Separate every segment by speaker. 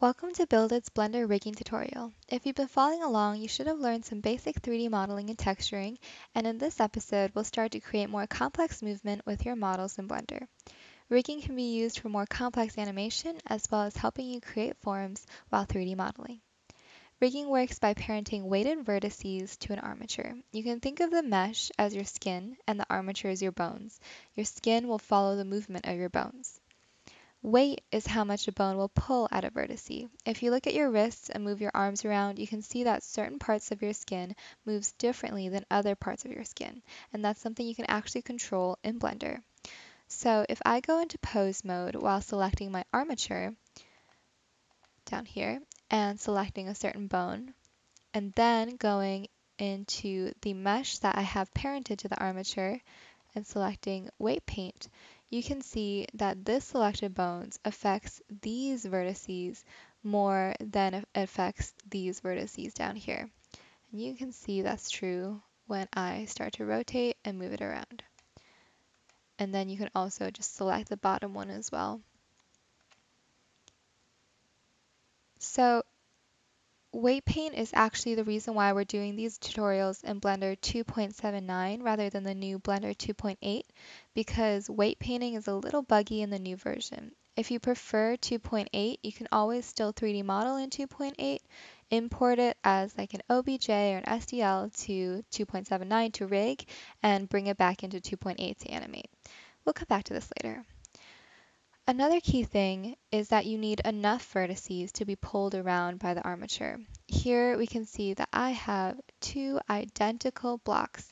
Speaker 1: Welcome to BuildIt's Blender rigging tutorial. If you've been following along, you should have learned some basic 3D modeling and texturing, and in this episode, we'll start to create more complex movement with your models in Blender. Rigging can be used for more complex animation, as well as helping you create forms while 3D modeling. Rigging works by parenting weighted vertices to an armature. You can think of the mesh as your skin and the armature as your bones. Your skin will follow the movement of your bones. Weight is how much a bone will pull at a vertice. If you look at your wrists and move your arms around, you can see that certain parts of your skin moves differently than other parts of your skin, and that's something you can actually control in Blender. So if I go into pose mode while selecting my armature down here and selecting a certain bone, and then going into the mesh that I have parented to the armature and selecting weight paint, you can see that this selected bones affects these vertices more than it affects these vertices down here. And you can see that's true when I start to rotate and move it around. And then you can also just select the bottom one as well. So Weight paint is actually the reason why we're doing these tutorials in Blender 2.79 rather than the new Blender 2.8 because weight painting is a little buggy in the new version. If you prefer 2.8, you can always still 3D model in 2.8, import it as like an OBJ or an STL to 2.79 to rig, and bring it back into 2.8 to animate. We'll come back to this later. Another key thing is that you need enough vertices to be pulled around by the armature. Here we can see that I have two identical blocks.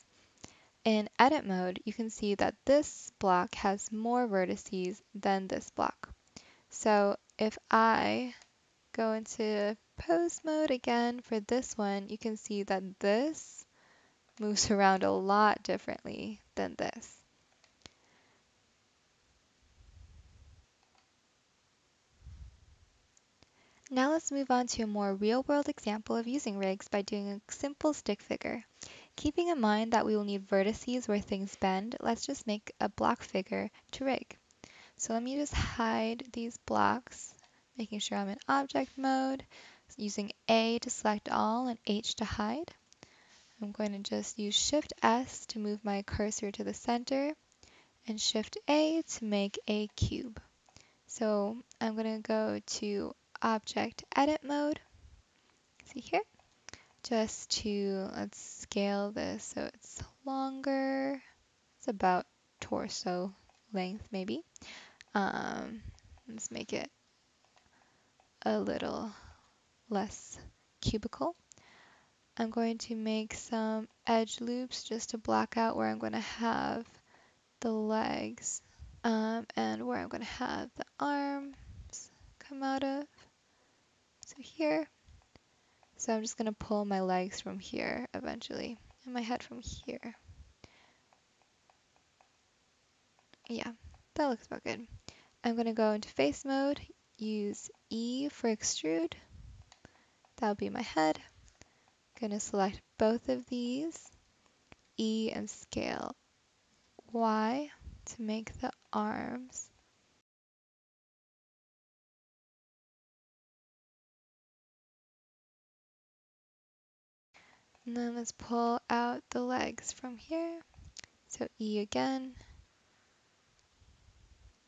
Speaker 1: In edit mode, you can see that this block has more vertices than this block. So if I go into pose mode again for this one, you can see that this moves around a lot differently than this. Now let's move on to a more real-world example of using rigs by doing a simple stick figure. Keeping in mind that we will need vertices where things bend, let's just make a block figure to rig. So let me just hide these blocks, making sure I'm in object mode, using A to select all and H to hide. I'm going to just use Shift S to move my cursor to the center and Shift A to make a cube. So I'm going to go to object edit mode. See here? Just to, let's scale this so it's longer. It's about torso length maybe. Um, let's make it a little less cubical. I'm going to make some edge loops just to block out where I'm going to have the legs um, and where I'm going to have the arms come out of here. So I'm just going to pull my legs from here eventually, and my head from here. Yeah, that looks about good. I'm going to go into face mode, use E for extrude. That'll be my head. I'm going to select both of these, E and scale Y to make the arms. And then let's pull out the legs from here. So E again.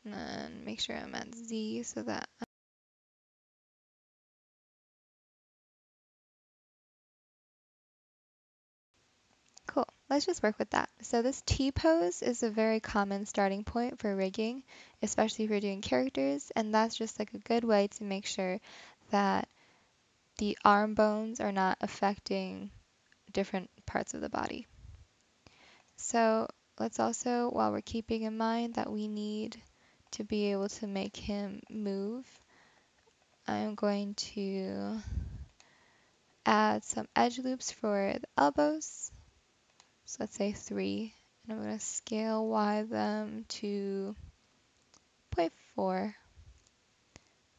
Speaker 1: And then make sure I'm at Z so that Cool, let's just work with that. So this T-pose is a very common starting point for rigging, especially if you're doing characters, and that's just like a good way to make sure that the arm bones are not affecting different parts of the body. So let's also, while we're keeping in mind that we need to be able to make him move, I'm going to add some edge loops for the elbows. So let's say three, and I'm going to scale Y them to 0.4.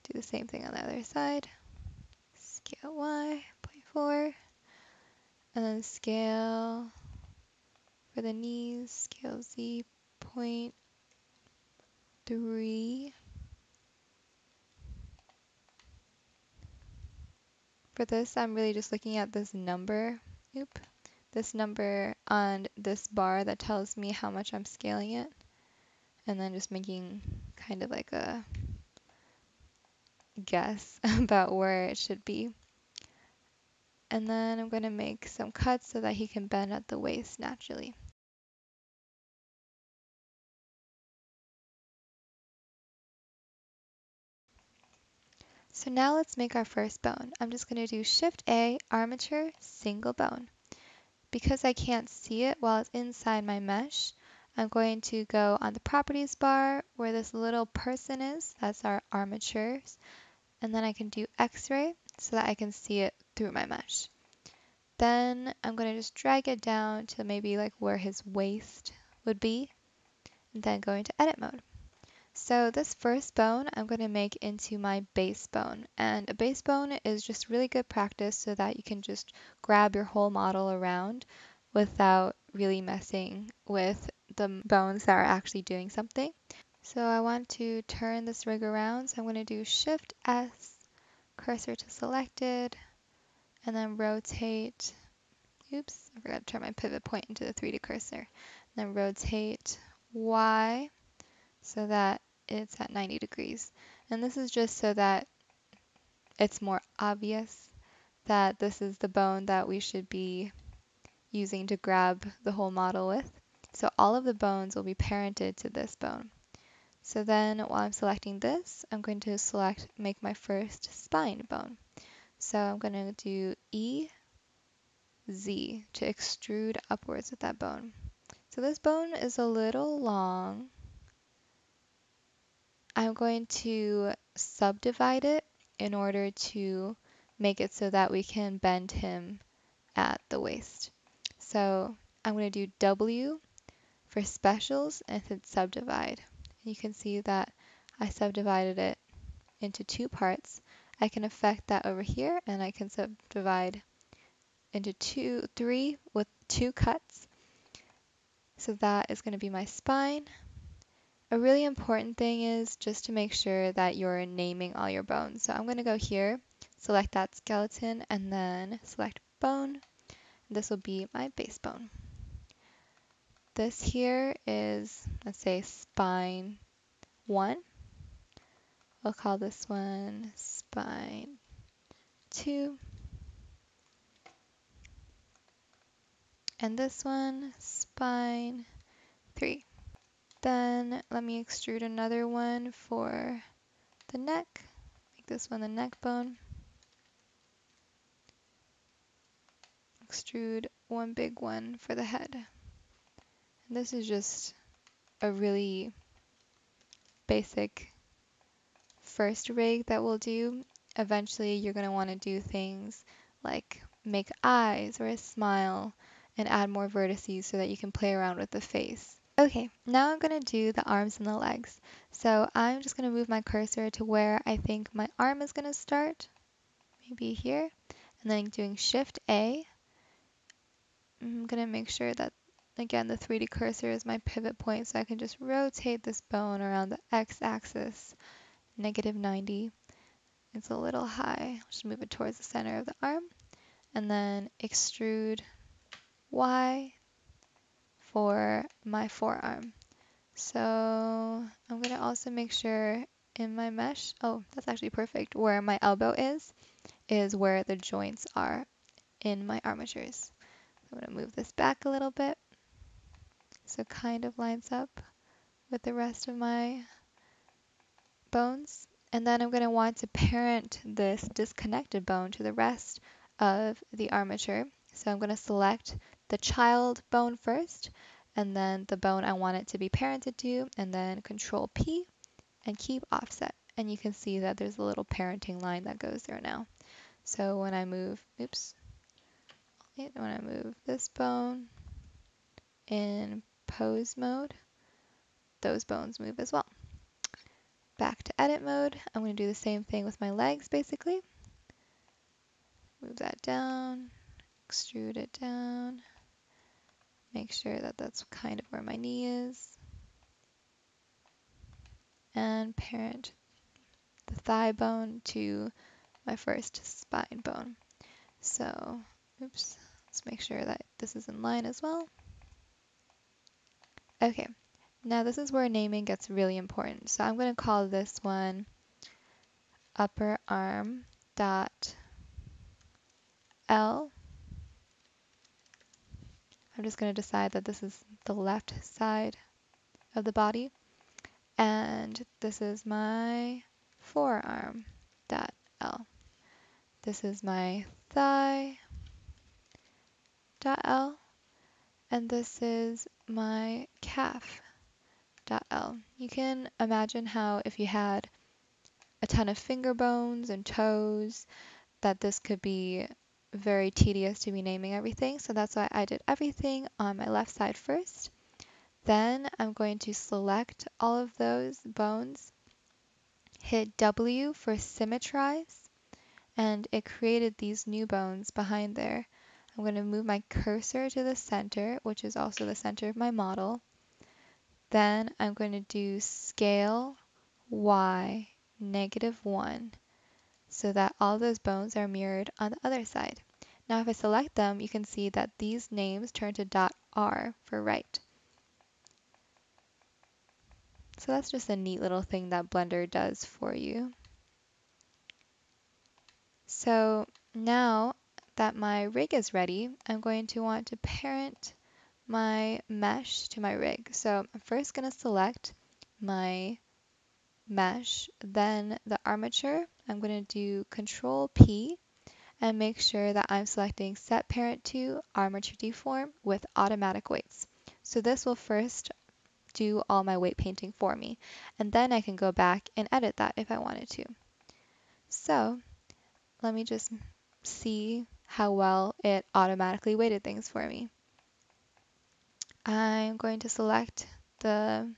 Speaker 1: Do the same thing on the other side. Scale Y, 0.4 and then scale for the knees, scale Z point three. For this, I'm really just looking at this number, oop, this number on this bar that tells me how much I'm scaling it. And then just making kind of like a guess about where it should be. And then I'm going to make some cuts so that he can bend at the waist naturally. So now let's make our first bone. I'm just going to do Shift A, armature, single bone. Because I can't see it while it's inside my mesh, I'm going to go on the properties bar where this little person is, that's our armatures, and then I can do x-ray so that I can see it through my mesh. Then I'm going to just drag it down to maybe like where his waist would be, and then go into edit mode. So this first bone I'm going to make into my base bone and a base bone is just really good practice so that you can just grab your whole model around without really messing with the bones that are actually doing something. So I want to turn this rig around so I'm going to do shift S, cursor to selected, and then rotate, oops, I forgot to turn my pivot point into the 3D cursor, and then rotate Y so that it's at 90 degrees. And this is just so that it's more obvious that this is the bone that we should be using to grab the whole model with. So all of the bones will be parented to this bone. So then while I'm selecting this, I'm going to select, make my first spine bone. So I'm going to do E, Z to extrude upwards with that bone. So this bone is a little long I'm going to subdivide it in order to make it so that we can bend him at the waist. So I'm going to do W for specials and hit subdivide. You can see that I subdivided it into two parts. I can affect that over here and I can subdivide into two, three with two cuts. So that is going to be my spine. A really important thing is just to make sure that you're naming all your bones. So I'm going to go here, select that skeleton, and then select bone. This will be my base bone. This here is, let's say, spine 1. We'll call this one spine 2. And this one, spine 3. Then let me extrude another one for the neck. Make this one the neck bone. Extrude one big one for the head. This is just a really basic first rig that we'll do. Eventually you're going to want to do things like make eyes or a smile and add more vertices so that you can play around with the face. Okay, now I'm going to do the arms and the legs. So I'm just going to move my cursor to where I think my arm is going to start, maybe here, and then doing Shift A. I'm going to make sure that, again, the 3D cursor is my pivot point, so I can just rotate this bone around the x-axis, negative 90. It's a little high. Just move it towards the center of the arm, and then extrude Y for my forearm. So I'm going to also make sure in my mesh, oh, that's actually perfect, where my elbow is, is where the joints are in my armatures. I'm going to move this back a little bit so it kind of lines up with the rest of my bones. And then I'm going to want to parent this disconnected bone to the rest of the armature. So I'm going to select the child bone first, and then the bone I want it to be parented to, and then control P and keep offset. And you can see that there's a little parenting line that goes there now. So when I move, oops, when I move this bone in pose mode, those bones move as well. Back to edit mode, I'm going to do the same thing with my legs basically. Move that down, extrude it down, Make sure that that's kind of where my knee is. And parent the thigh bone to my first spine bone. So, oops, let's make sure that this is in line as well. Okay, now this is where naming gets really important. So I'm going to call this one upper arm dot L. I'm just going to decide that this is the left side of the body. And this is my forearm dot L. This is my thigh dot L. And this is my calf dot L. You can imagine how if you had a ton of finger bones and toes, that this could be very tedious to be naming everything. So that's why I did everything on my left side first. Then I'm going to select all of those bones, hit W for symmetrize, and it created these new bones behind there. I'm going to move my cursor to the center, which is also the center of my model. Then I'm going to do scale Y negative 1 so that all those bones are mirrored on the other side. Now if I select them, you can see that these names turn to dot .r for right. So that's just a neat little thing that Blender does for you. So now that my rig is ready, I'm going to want to parent my mesh to my rig. So I'm first going to select my mesh, then the armature. I'm going to do Control P and make sure that I'm selecting Set Parent to Armature Deform with Automatic Weights. So this will first do all my weight painting for me. And then I can go back and edit that if I wanted to. So let me just see how well it automatically weighted things for me. I'm going to select the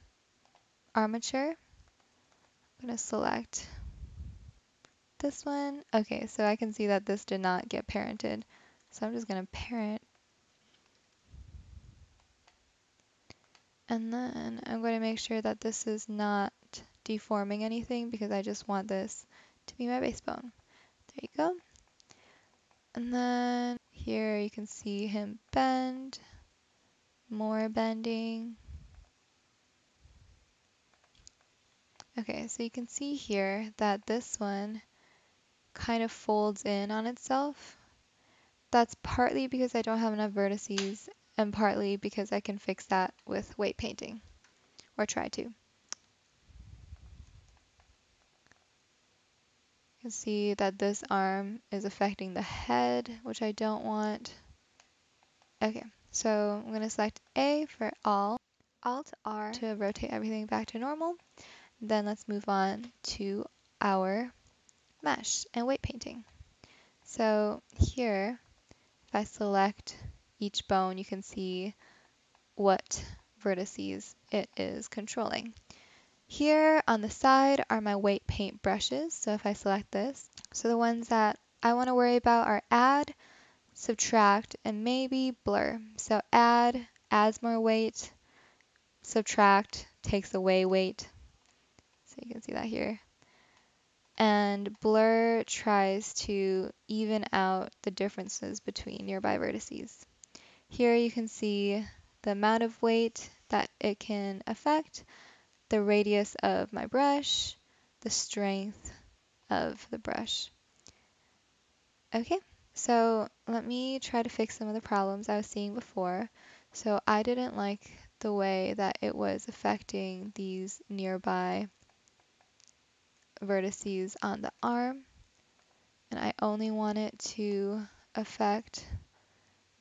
Speaker 1: armature. I'm going to select this one. Okay, so I can see that this did not get parented. So I'm just going to parent And then I'm going to make sure that this is not deforming anything because I just want this to be my base bone. There you go. And then here you can see him bend, more bending. Okay, so you can see here that this one kind of folds in on itself. That's partly because I don't have enough vertices and partly because I can fix that with weight painting, or try to. Can see that this arm is affecting the head, which I don't want. Okay, so I'm going to select A for all, Alt R to rotate everything back to normal. Then let's move on to our mesh and weight painting. So here, if I select each bone, you can see what vertices it is controlling. Here on the side are my weight paint brushes. So if I select this, so the ones that I want to worry about are add, subtract, and maybe blur. So add adds more weight, subtract takes away weight. So you can see that here. And blur tries to even out the differences between nearby vertices. Here you can see the amount of weight that it can affect, the radius of my brush, the strength of the brush. Okay, so let me try to fix some of the problems I was seeing before. So I didn't like the way that it was affecting these nearby vertices on the arm. And I only want it to affect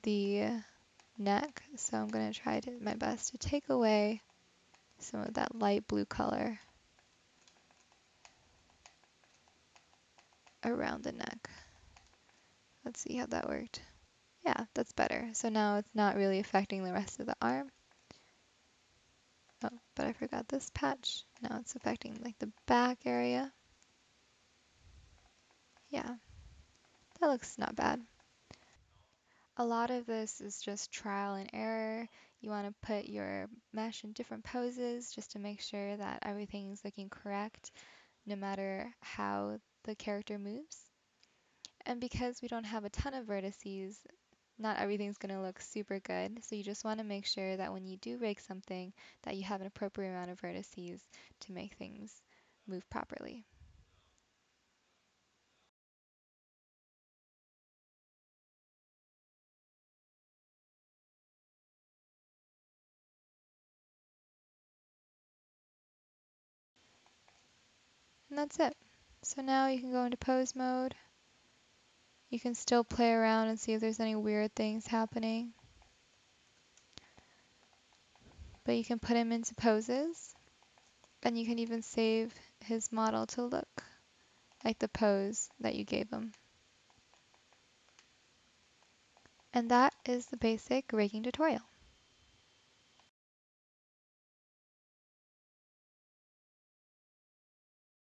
Speaker 1: the neck. So I'm going to try to, my best to take away some of that light blue color around the neck. Let's see how that worked. Yeah, that's better. So now it's not really affecting the rest of the arm. Oh, but I forgot this patch. Now it's affecting like the back area. Yeah, that looks not bad. A lot of this is just trial and error. You want to put your mesh in different poses just to make sure that everything is looking correct no matter how the character moves. And because we don't have a ton of vertices, not everything's going to look super good. So you just want to make sure that when you do rig something, that you have an appropriate amount of vertices to make things move properly. And that's it. So now you can go into pose mode. You can still play around and see if there's any weird things happening. But you can put him into poses. And you can even save his model to look like the pose that you gave him. And that is the basic rigging tutorial.